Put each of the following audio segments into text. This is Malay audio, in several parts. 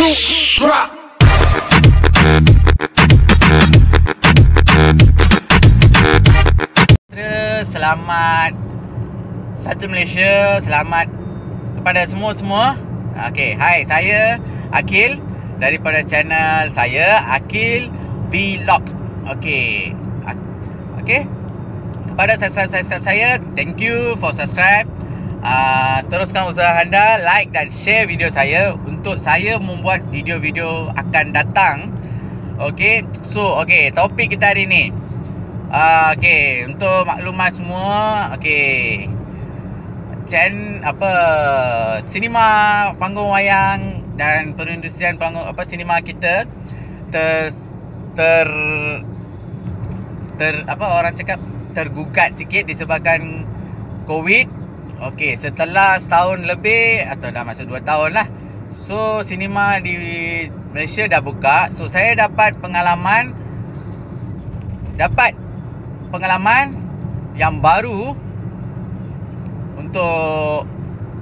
Crew drop. Selamat. Satu Malaysia Selamat Kepada semua-semua Okay, hai Saya Akil Daripada channel saya Akil Vlog. Okay Okay Kepada subscribe-subscribe saya Thank you for subscribe. Uh, Teruskan usaha anda Like dan share video saya Untuk saya membuat video-video akan datang. Okay So okay Topik kita hari ni. Uh, Okay Untuk maklumat semua Okay. Chen apa sinema panggung wayang dan perindustrian panggung apa sinema kita ter ter ter apa orang cakap tergugat sikit disebabkan covid. Okey setelah setahun lebih atau dah masuk dua tahun lah so sinema di Malaysia dah buka. So saya dapat pengalaman dapat pengalaman yang baru untuk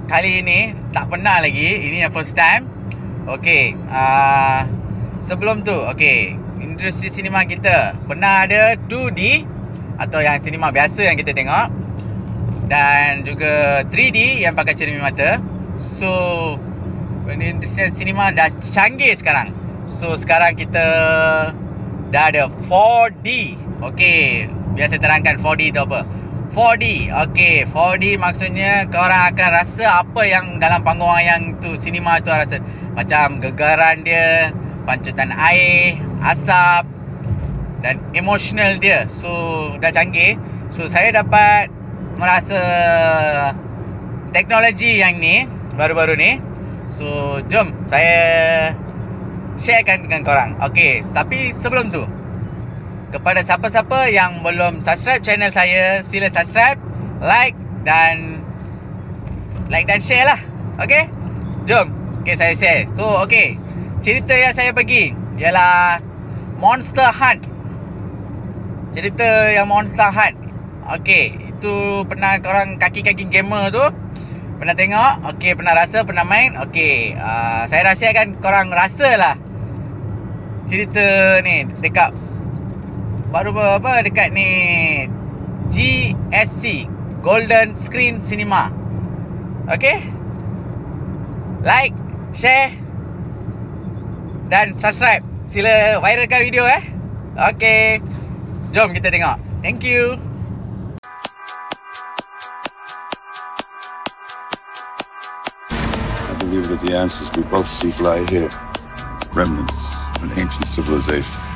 kali ini. Tak pernah lagi. Ini yang first time. Okey uh, sebelum tu okey industri sinema kita. Pernah ada 2D atau yang sinema biasa yang kita tengok? Dan juga 3D yang pakai cermin mata. So industri sinema dah canggih sekarang. So sekarang kita dah ada 4D okey biasa terangkan 4D tu apa? 4D Okay 4D maksudnya Korang akan rasa Apa yang dalam panggung wayang tu Sinema tu rasa. Macam gegaran dia Pancutan air Asap Dan emotional dia. So Dah canggih. So saya dapat Merasa Teknologi yang ni Baru-baru ni So jom Saya Sharekan dengan korang Okay Tapi sebelum tu kepada siapa-siapa yang belum subscribe channel saya, sila subscribe, like dan like dan share lah. Okay? Jom. Okay, saya share. So, okay. Cerita yang saya pergi ialah Monster Hunt. Cerita yang Monster Hunt. Okay. Itu pernah korang kaki-kaki gamer tu. Pernah tengok? Okay, pernah rasa, pernah main? Okay. Uh, saya rahsiakan korang rasa lah. Cerita ni dekat baru apa dekat ni GSC Golden Screen Cinema. Okay? Like, share dan subscribe. Sila viralkan video eh. Okay. Jom kita tengok. Thank you. Believe that the answers we both seek lie here. Remnants of an ancient civilization.